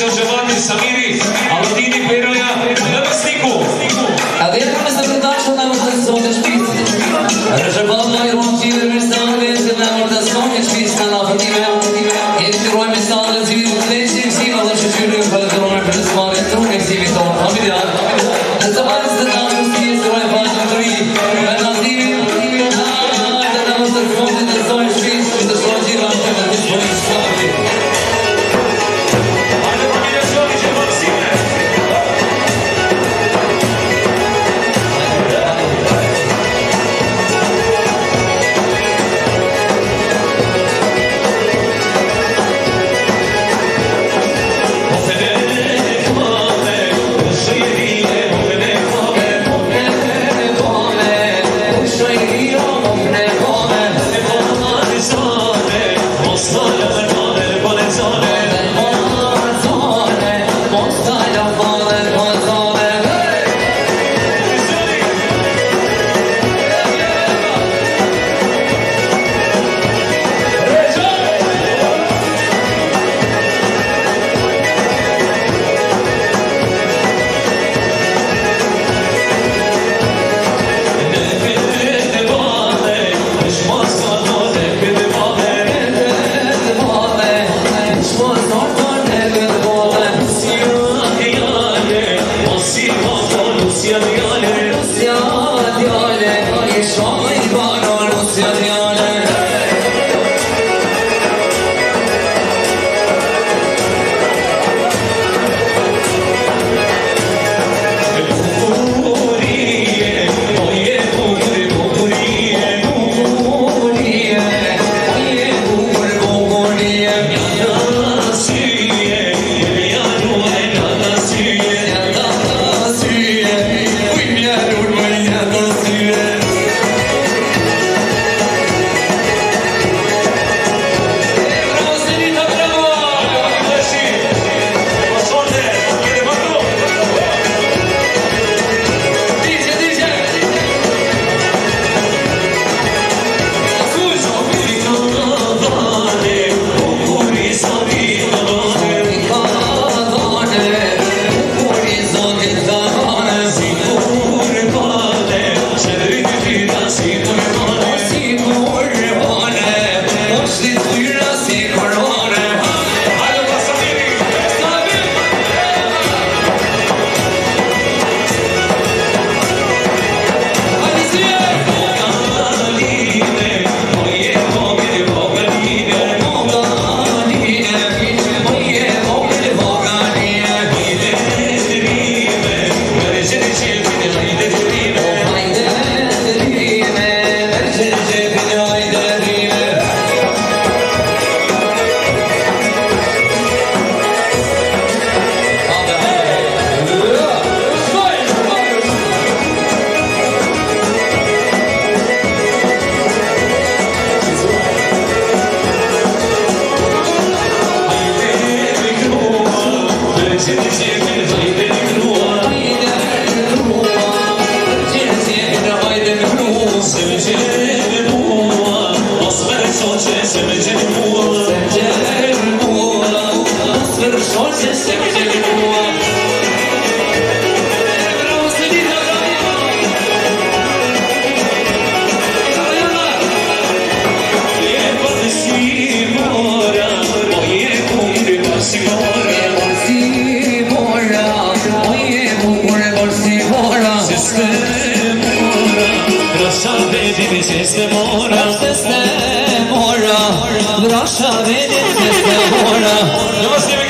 Sreća Ževani Samiri, Aladini Peroja, na vesniku. A vjerujem se da je dačno na možda se odeš pisati. Russia, they didn't get their water.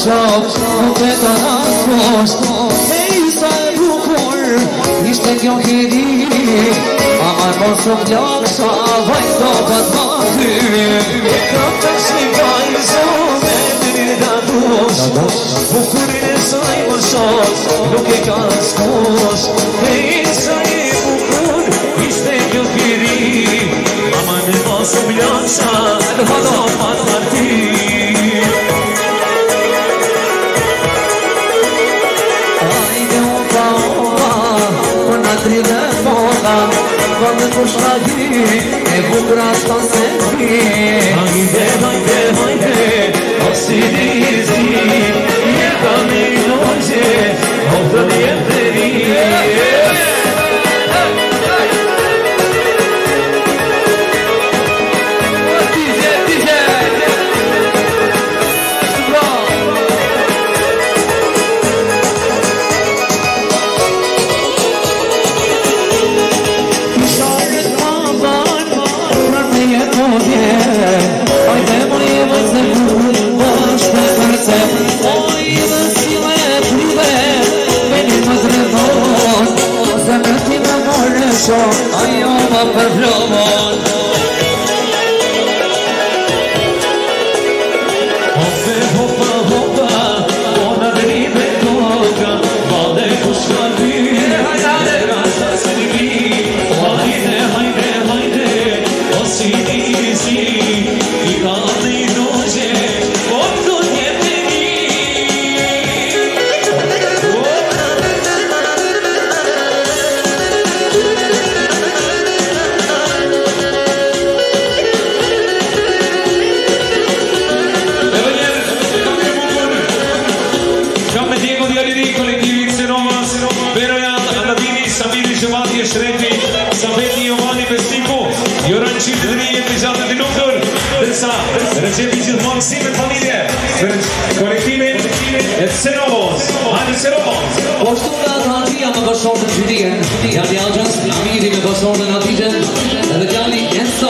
shok Në të të rasë mosh E i sa rukur Ishte kjo hedi A marë po shumë ljok Sa avaj të pat më ty E ka të shikaj Zove të një da dush Bukurin e saj më shok Nuk e ka shkosh E i sa i bukur Ishte kjo hedi A marë po shumë ljok Sa avaj të pat më ty خوش رادی بگو راستان سنگی همیده همیده همیده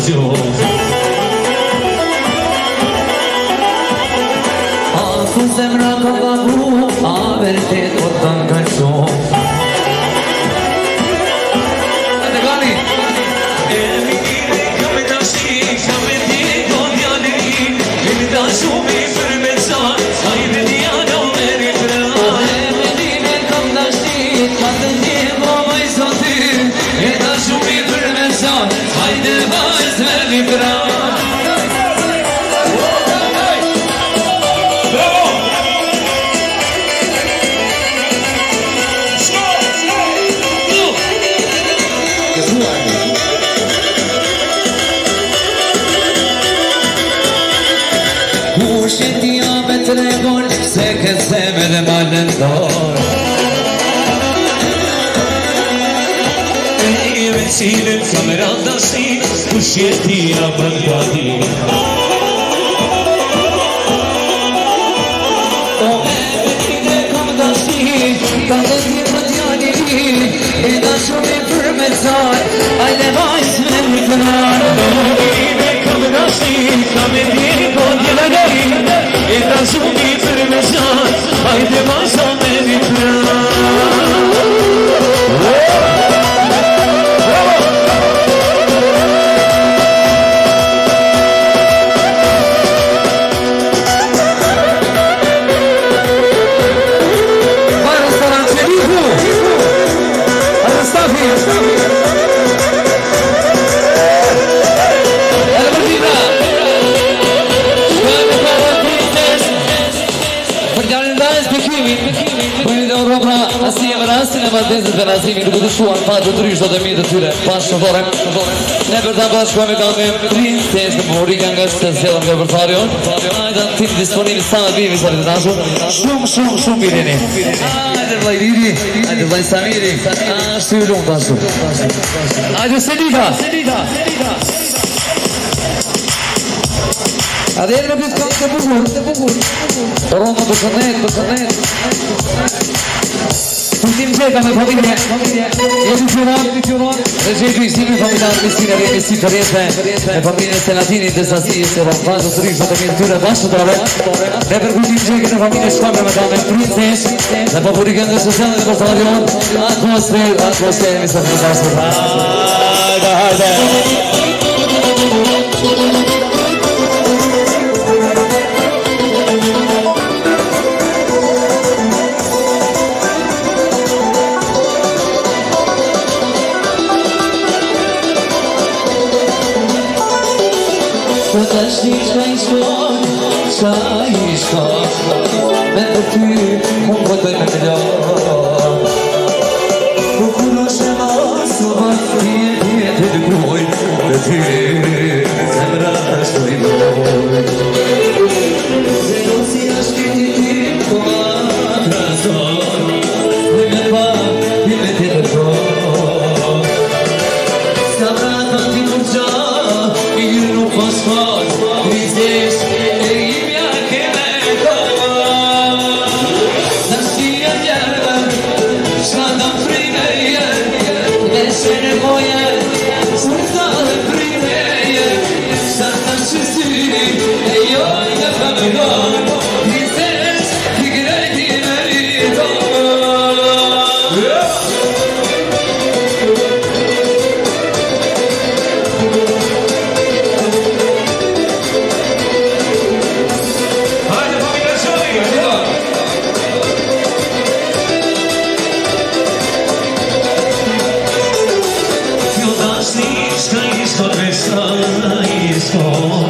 Ah, susem rakabu, ah, verte totam. سیل کمران دا سیل خوشیتی آمد بادی Kalbim medyanidir, en aşkı bir mezar, aile vaiz mevkılar. Kalbim kalbim, kalbim kalbim, en bir mezar, aile vaiz Pasin e mandezit për nazimi nuk dushua në faqë të do të mitë të tyre Pasë në dhore Ne për ta bashkuam e ka me prim Se është më hori ka nga që të zhjelën nga vërfarion Ajda të tim disponimi sa me bimi sa me të nashu Shumë, shumë, shumë bini Ajde vlaj Lidi Ajde vlaj Samiri Ajde shtu i rungë të ashtu Ajde se dita Ajde e në pjetë kam të bukur Ronda të shënet, të shënet Ajde të shënet Mësimë që e ka me familje Jesu që rëmë Dhe gjithu i simë i familje Në mësimë e mësimë të rjetë Me familje së e së rëmëfaz Dhe të rrishë të mirë tyre Dhe shëtore Dhe për kujtim që e këtë familje Shkëmë me ta me princesh Dhe për për i këndë Dhe sësënë dhe kërës avion Atmosfer Atmosfer Mësë të fërës Atmosfer Atmosfer Atmosfer Atmosfer حبة من الله score.